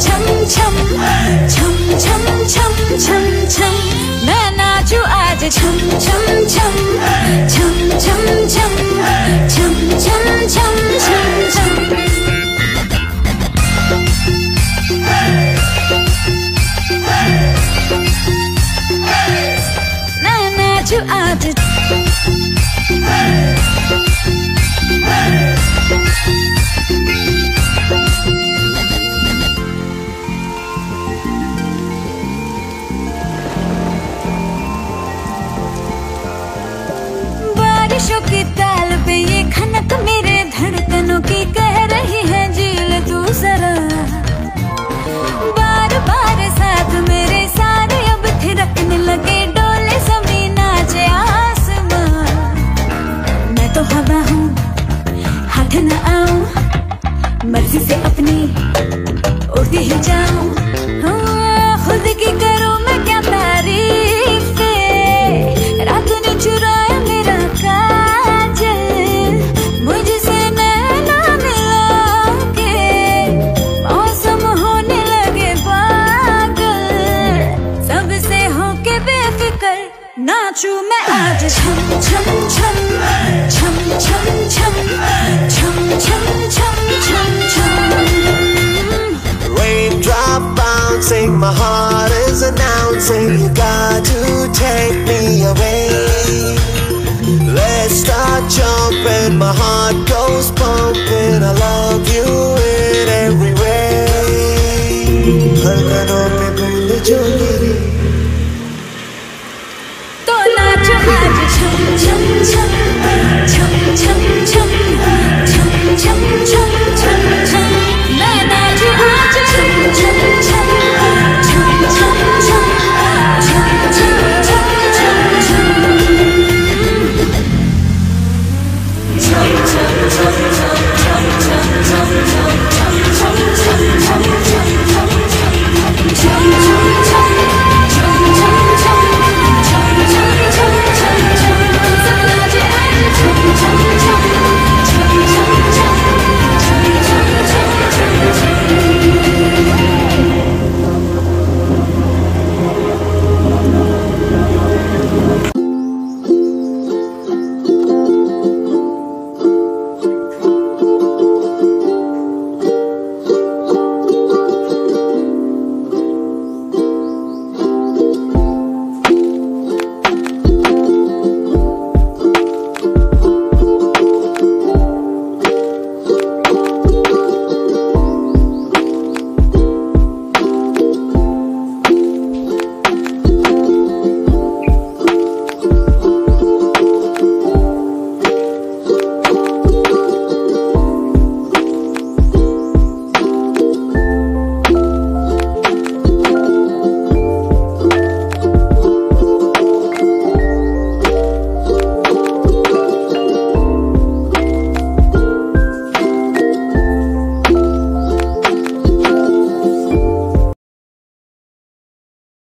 chấm chấm chấm chấm chấm chấm chấm. Mẹ na chú ai chấm chấm chấm chấm chấm chấm. खुद की करूँ नाचू मैं आज छम छम छम छम छम छम छम God, to take me away. Let's start jumping, my heart goes pumping. I love you in every way. Don't let बूंद जो गिरी तो नाचो आज